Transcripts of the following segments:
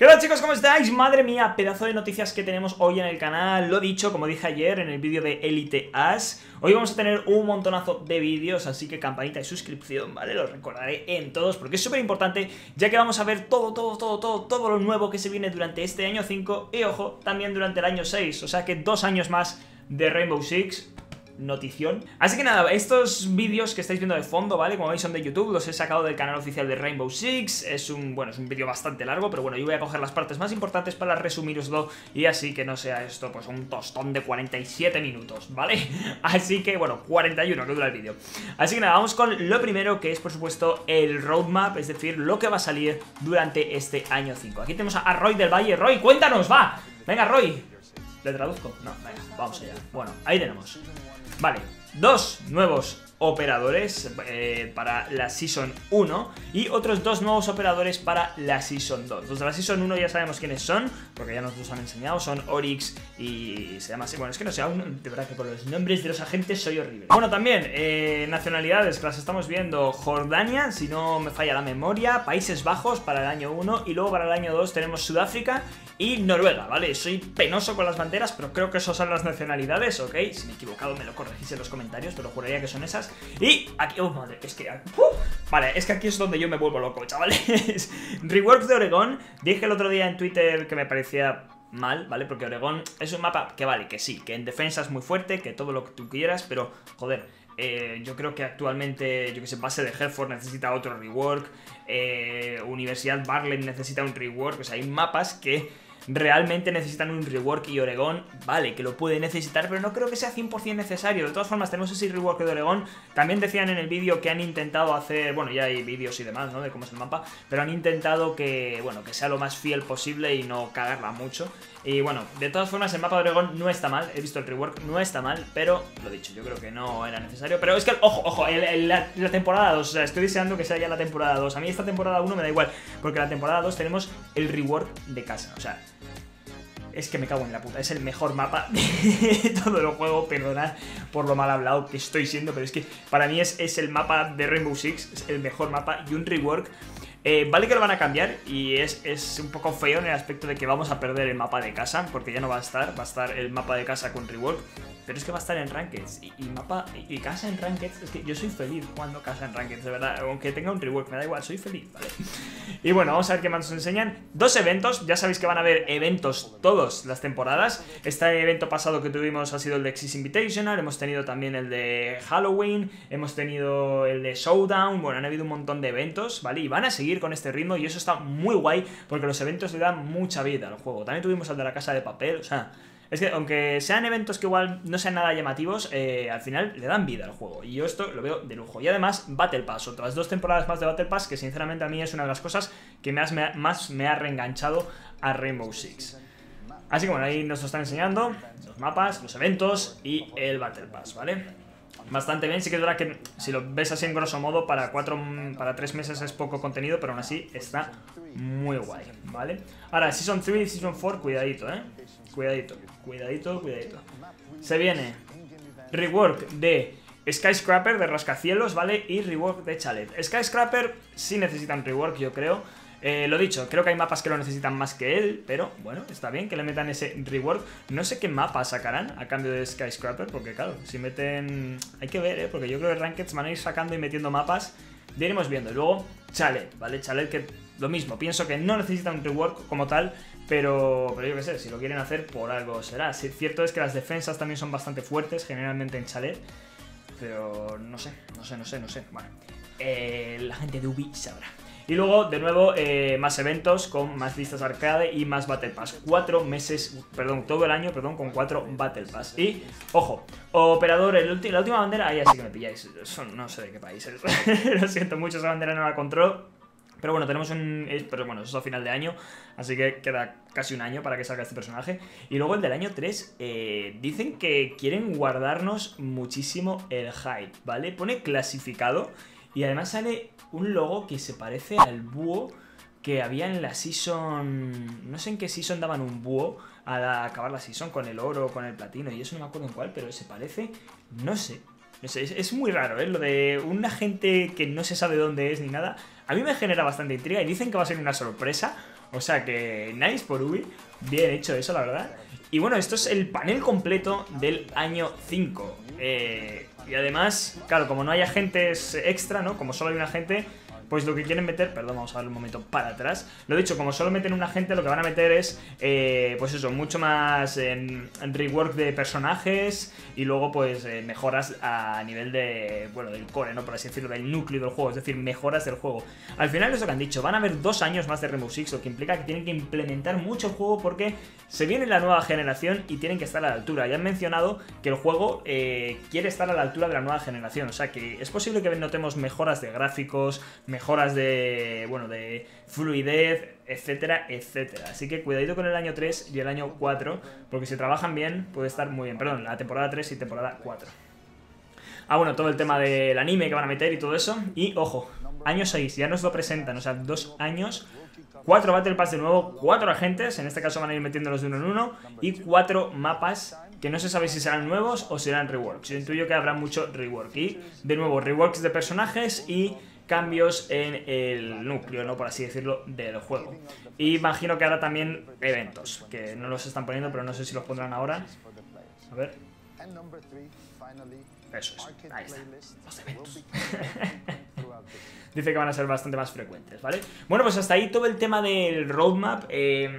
¿Qué tal chicos? ¿Cómo estáis? Madre mía, pedazo de noticias que tenemos hoy en el canal Lo dicho, como dije ayer en el vídeo de Elite As Hoy vamos a tener un montonazo de vídeos Así que campanita y suscripción, ¿vale? Lo recordaré en todos porque es súper importante Ya que vamos a ver todo, todo, todo, todo, todo lo nuevo que se viene durante este año 5 Y ojo, también durante el año 6 O sea que dos años más de Rainbow Six notición. Así que nada, estos vídeos que estáis viendo de fondo, ¿vale? Como veis son de YouTube, los he sacado del canal oficial de Rainbow Six. Es un, bueno, es un vídeo bastante largo, pero bueno, yo voy a coger las partes más importantes para resumiroslo y así que no sea esto, pues un tostón de 47 minutos, ¿vale? Así que, bueno, 41 que dura el vídeo. Así que nada, vamos con lo primero que es, por supuesto, el roadmap, es decir, lo que va a salir durante este año 5. Aquí tenemos a Roy del Valle. Roy, cuéntanos, va. Venga, Roy. ¿Le traduzco? No, venga, vamos allá. Bueno, ahí tenemos. Vale, dos nuevos operadores eh, para la Season 1 y otros dos nuevos operadores para la Season 2. Los de la Season 1 ya sabemos quiénes son, porque ya nos los han enseñado, son Oryx y se llama así. Bueno, es que no sé, aún, de verdad que con los nombres de los agentes soy horrible. Bueno, también, eh, nacionalidades que las estamos viendo, Jordania, si no me falla la memoria, Países Bajos para el año 1 y luego para el año 2 tenemos Sudáfrica y Noruega, ¿vale? Soy penoso con las banderas, pero creo que esas son las nacionalidades, ¿ok? Si me he equivocado me lo corregís en los comentarios, pero juraría que son esas. Y aquí, oh madre, es que... Uh, vale, es que aquí es donde yo me vuelvo loco, chavales. Rework de Oregón, dije el otro día en Twitter que me parecía mal, ¿vale? Porque Oregón es un mapa que vale, que sí, que en defensa es muy fuerte, que todo lo que tú quieras, pero, joder, eh, yo creo que actualmente, yo que sé, base de Hereford necesita otro rework, eh, Universidad Barlet necesita un rework, o sea, hay mapas que realmente necesitan un rework y Oregón, vale, que lo puede necesitar, pero no creo que sea 100% necesario. De todas formas, tenemos ese rework de Oregón. También decían en el vídeo que han intentado hacer, bueno, ya hay vídeos y demás, ¿no? De cómo es el mapa, pero han intentado que, bueno, que sea lo más fiel posible y no cagarla mucho. Y bueno, de todas formas, el mapa de Oregón no está mal, he visto el rework, no está mal, pero lo dicho, yo creo que no era necesario. Pero es que, ojo, ojo, la, temporada 2, o sea, estoy deseando que sea ya la temporada 2. A mí esta temporada 1 me da igual, porque la temporada 2 tenemos el rework de casa, o sea, es que me cago en la puta. Es el mejor mapa de todo el juego. Perdonad por lo mal hablado que estoy siendo, pero es que para mí es, es el mapa de Rainbow Six. Es el mejor mapa y un rework eh, vale que lo van a cambiar y es, es, un poco feo en el aspecto de que vamos a perder el mapa de casa, porque ya no va a estar, va a estar el mapa de casa con rework, pero es que va a estar en Rankeds y, mapa y, casa en Rankeds, es que yo soy feliz jugando casa en Rankeds, de verdad, aunque tenga un rework, me da igual, soy feliz, ¿vale? Y bueno, vamos a ver qué más nos enseñan. Dos eventos, ya sabéis que van a haber eventos todas las temporadas. Este evento pasado que tuvimos ha sido el de Exis Invitational, hemos tenido también el de Halloween, hemos tenido el de Showdown, bueno, han habido un montón de eventos, ¿vale? Y van a seguir con este ritmo y eso está muy guay porque los eventos le dan mucha vida al juego. También tuvimos el de la casa de papel, o sea... Es que aunque sean eventos que igual no sean nada llamativos, eh, al final le dan vida al juego. Y yo esto lo veo de lujo. Y además, Battle Pass, otras dos temporadas más de Battle Pass, que sinceramente a mí es una de las cosas que más me ha, más me ha reenganchado a Rainbow Six. Así que bueno, ahí nos lo están enseñando los mapas, los eventos y el Battle Pass, ¿vale? Bastante bien. Sí que es verdad que si lo ves así en grosso modo, para cuatro, para tres meses es poco contenido, pero aún así está muy guay, ¿vale? Ahora, Season 3 y Season 4, cuidadito, ¿eh? Cuidadito, cuidadito, cuidadito. Se viene rework de Skyscraper, de rascacielos, ¿vale? Y rework de Chalet. Skyscraper sí necesitan rework, yo creo. Eh, lo dicho, creo que hay mapas que lo necesitan más que él, pero bueno, está bien que le metan ese rework. No sé qué mapa sacarán a cambio de Skyscraper, porque claro, si meten... Hay que ver, ¿eh? Porque yo creo que Rankeds van a ir sacando y metiendo mapas. Ya iremos viendo. Luego, Chalet, ¿vale? Chalet que lo mismo, pienso que no necesita un rework como tal, pero, pero yo qué sé, si lo quieren hacer, por algo será. Si, cierto es que las defensas también son bastante fuertes, generalmente en Chalet, pero no sé, no sé, no sé, no sé. Bueno, eh, la gente de Ubi sabrá. Y luego, de nuevo, eh, más eventos con más listas arcade y más Battle Pass. Cuatro meses, perdón, todo el año, perdón, con cuatro Battle Pass. Y, ojo, operador, el la última bandera, ahí así que me pilláis. no sé de qué país es. Lo siento mucho, esa bandera no la controlo. Pero bueno, tenemos un... Pero bueno, eso es a final de año, así que queda casi un año para que salga este personaje. Y luego el del año 3, eh, dicen que quieren guardarnos muchísimo el hype, ¿vale? Pone clasificado y además sale un logo que se parece al búho que había en la season... No sé en qué season daban un búho al acabar la season con el oro, con el platino, y eso no me acuerdo en cuál, pero se parece... No sé. No sé, es, muy raro, ¿eh? Lo de una gente que no se sabe dónde es ni nada. A mí me genera bastante intriga y dicen que va a ser una sorpresa. O sea que, nice por Ubi. Bien hecho eso, la verdad. Y bueno, esto es el panel completo del año 5. Eh, y además, claro, como no hay agentes extra, ¿no? Como solo hay un agente, pues lo que quieren meter, perdón, vamos a dar un momento para atrás. Lo dicho, como solo meten un agente, lo que van a meter es, eh, pues eso, mucho más rework de personajes y luego, pues, eh, mejoras a nivel de, bueno, del core, ¿no? Por así decirlo, del núcleo del juego, es decir, mejoras del juego. Al final es lo que han dicho, van a haber dos años más de Rainbow Six, lo que implica que tienen que implementar mucho el juego porque se viene la nueva generación y tienen que estar a la altura. Ya han mencionado que el juego eh, quiere estar a la altura de la nueva generación, o sea que es posible que notemos mejoras de gráficos, mejoras de, bueno, de fluidez, etcétera, etcétera. Así que cuidadito con el año 3 y el año 4, porque si trabajan bien puede estar muy bien. Perdón, la temporada 3 y temporada 4. Ah, bueno, todo el tema del anime que van a meter y todo eso. Y, ojo, año 6, ya nos lo presentan, o sea, dos años, cuatro Battle Pass de nuevo, cuatro agentes, en este caso van a ir metiéndolos de uno en uno, y cuatro mapas que no se sabe si serán nuevos o serán reworks. Yo intuyo que habrá mucho rework. Y, de nuevo, reworks de personajes y cambios en el núcleo, ¿no? Por así decirlo, del juego. Y imagino que ahora también eventos, que no los están poniendo, pero no sé si los pondrán ahora. A ver. Eso es, ahí está. Dice que van a ser bastante más frecuentes, ¿vale? Bueno, pues hasta ahí todo el tema del roadmap. Eh,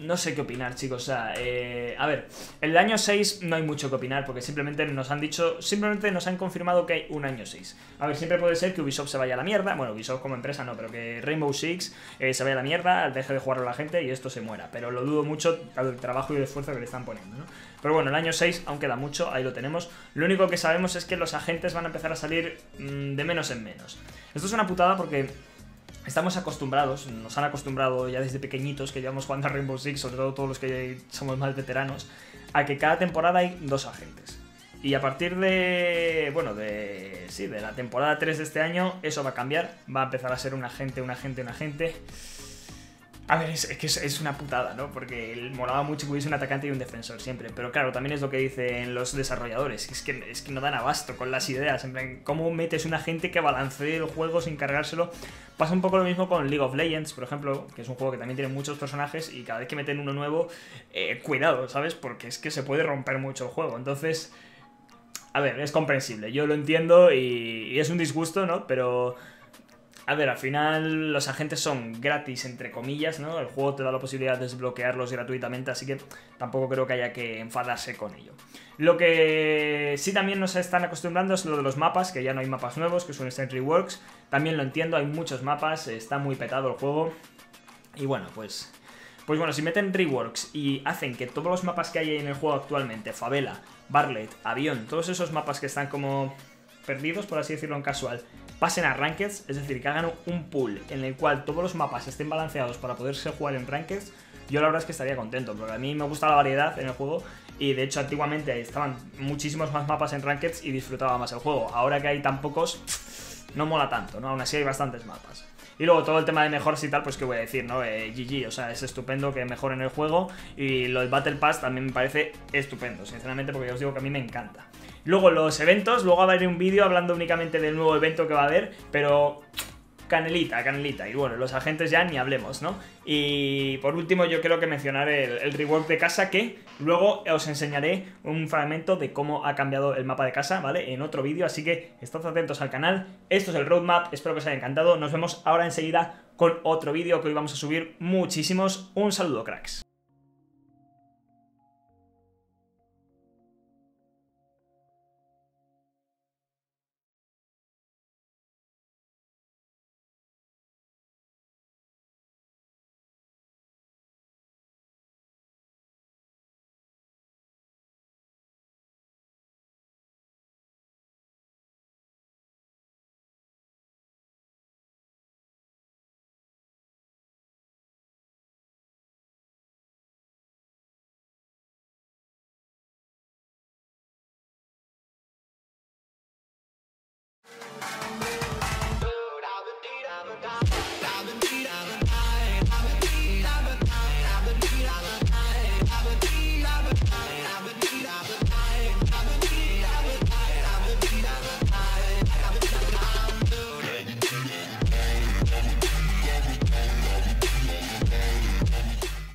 no sé qué opinar, chicos. O sea, eh, a ver, el año 6 no hay mucho que opinar porque simplemente nos han dicho, simplemente nos han confirmado que hay un año 6. A ver, siempre puede ser que Ubisoft se vaya a la mierda. Bueno, Ubisoft como empresa no, pero que Rainbow Six eh, se vaya a la mierda, deje de jugarlo la gente y esto se muera. Pero lo dudo mucho, el trabajo y el esfuerzo que le están poniendo, ¿no? Pero bueno, el año 6 aún queda mucho, ahí lo tenemos. Lo único que sabemos es que los agentes van a empezar a salir mm, de menos en menos. Esto es una putada porque estamos acostumbrados, nos han acostumbrado ya desde pequeñitos que llevamos jugando a Rainbow Six, sobre todo todos los que somos más veteranos, a que cada temporada hay dos agentes. Y a partir de, bueno, de, sí, de la temporada 3 de este año, eso va a cambiar, va a empezar a ser un agente, un agente, un agente. A ver, es, que es, una putada, ¿no? Porque molaba mucho que hubiese un atacante y un defensor siempre. Pero claro, también es lo que dicen los desarrolladores. Es que, es que no dan abasto con las ideas. En plan, ¿cómo metes un agente que balancee el juego sin cargárselo? Pasa un poco lo mismo con League of Legends, por ejemplo, que es un juego que también tiene muchos personajes y cada vez que meten uno nuevo, eh, cuidado, ¿sabes? Porque es que se puede romper mucho el juego. Entonces, a ver, es comprensible. Yo lo entiendo y es un disgusto, ¿no? Pero a ver, al final los agentes son gratis, entre comillas, ¿no? El juego te da la posibilidad de desbloquearlos gratuitamente, así que tampoco creo que haya que enfadarse con ello. Lo que sí también nos están acostumbrando es lo de los mapas, que ya no hay mapas nuevos, que son Sentry Works. También lo entiendo, hay muchos mapas, está muy petado el juego. Y bueno, pues... Pues bueno, si meten reworks y hacen que todos los mapas que hay en el juego actualmente, Favela, Barlet, Avión, todos esos mapas que están como perdidos, por así decirlo en casual, pasen a Rankeds, es decir, que hagan un pool en el cual todos los mapas estén balanceados para poderse jugar en Rankeds, yo la verdad es que estaría contento, porque a mí me gusta la variedad en el juego y de hecho antiguamente estaban muchísimos más mapas en Rankeds y disfrutaba más el juego. Ahora que hay tan pocos, no mola tanto, ¿no? Aún así hay bastantes mapas. Y luego todo el tema de mejoras y tal, pues qué voy a decir, ¿no? GG, eh, o sea, es estupendo que mejoren el juego y lo del Battle Pass también me parece estupendo, sinceramente, porque ya os digo que a mí me encanta. Luego los eventos, luego habrá un vídeo hablando únicamente del nuevo evento que va a haber, pero canelita, canelita. Y bueno, los agentes ya ni hablemos, ¿no? Y por último yo creo que mencionar el, el, rework de casa que luego os enseñaré un fragmento de cómo ha cambiado el mapa de casa, ¿vale? En otro vídeo, así que estad atentos al canal. Esto es el roadmap, espero que os haya encantado. Nos vemos ahora enseguida con otro vídeo que hoy vamos a subir muchísimos. Un saludo, cracks.